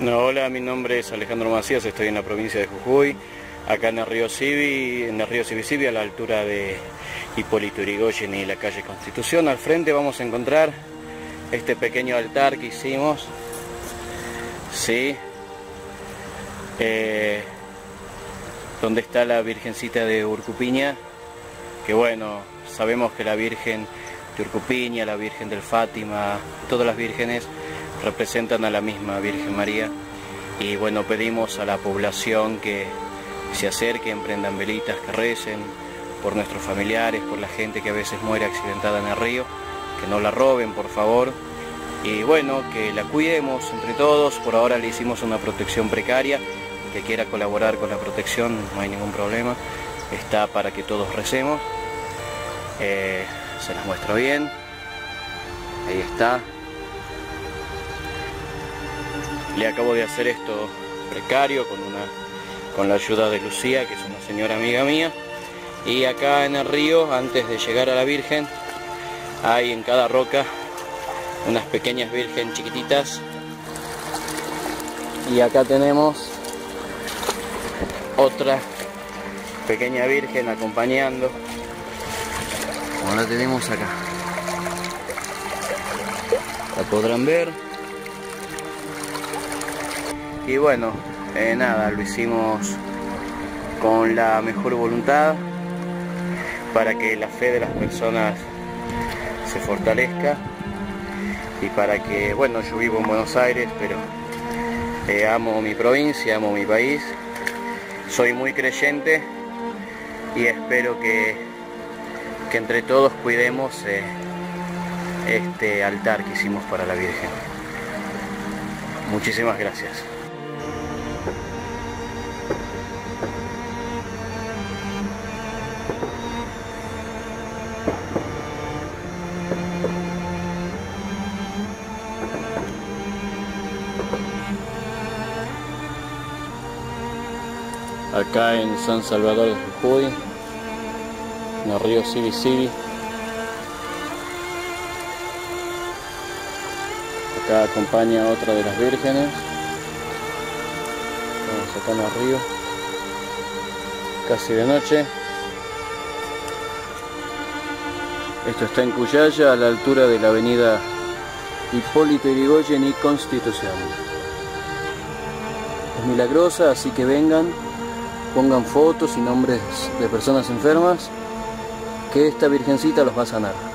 Hola, mi nombre es Alejandro Macías, estoy en la provincia de Jujuy, acá en el río Civi, en el río Civi a la altura de Hipólito Yrigoyen y la calle Constitución. Al frente vamos a encontrar este pequeño altar que hicimos, sí, eh, donde está la Virgencita de Urcupiña, que bueno, sabemos que la Virgen de Urcupiña, la Virgen del Fátima, todas las vírgenes representan a la misma Virgen María. Y bueno, pedimos a la población que se acerquen, prendan velitas, que recen por nuestros familiares, por la gente que a veces muere accidentada en el río, que no la roben por favor. Y bueno, que la cuidemos entre todos, por ahora le hicimos una protección precaria, que quiera colaborar con la protección no hay ningún problema, está para que todos recemos, eh, se las muestro bien, ahí está, le acabo de hacer esto precario con, una, con la ayuda de Lucía, que es una señora amiga mía. Y acá en el río, antes de llegar a la Virgen, hay en cada roca unas pequeñas virgen chiquititas. Y acá tenemos otra pequeña virgen acompañando. Como la tenemos acá. La podrán ver. Y bueno, eh, nada, lo hicimos con la mejor voluntad para que la fe de las personas se fortalezca y para que, bueno, yo vivo en Buenos Aires, pero eh, amo mi provincia, amo mi país, soy muy creyente y espero que, que entre todos cuidemos eh, este altar que hicimos para la Virgen. Muchísimas gracias. Acá en San Salvador de Jujuy, en el río Sibi Sibi. Acá acompaña otra de las vírgenes. Estamos acá en el río, casi de noche. Esto está en Cuyaya, a la altura de la avenida Hipólito Yrigoyen y Constitución. Es milagrosa, así que vengan, pongan fotos y nombres de personas enfermas, que esta virgencita los va a sanar.